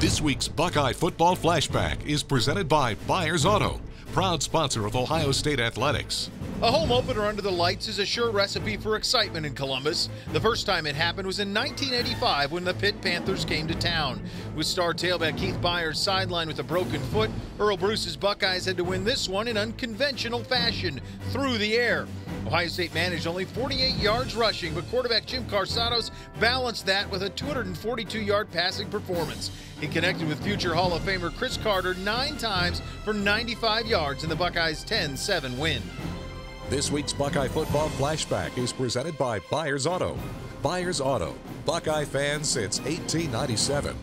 This week's Buckeye Football Flashback is presented by Byers Auto, proud sponsor of Ohio State Athletics. A home opener under the lights is a sure recipe for excitement in Columbus. The first time it happened was in 1985 when the Pitt Panthers came to town. With star tailback Keith Byars sidelined with a broken foot, Earle Bruce's Buckeyes had to win this one in unconventional fashion through the air. Ohio State managed only 48 yards rushing, but quarterback Jim Karsatos balanced that with a 242 yard passing performance. He connected with future Hall of Famer Cris Carter nine times for 95 yards in the Buckeyes' 10 7 win. This week's Buckeye Football Flashback is presented by Byers Auto. Byers Auto, Buckeye fans since 1897.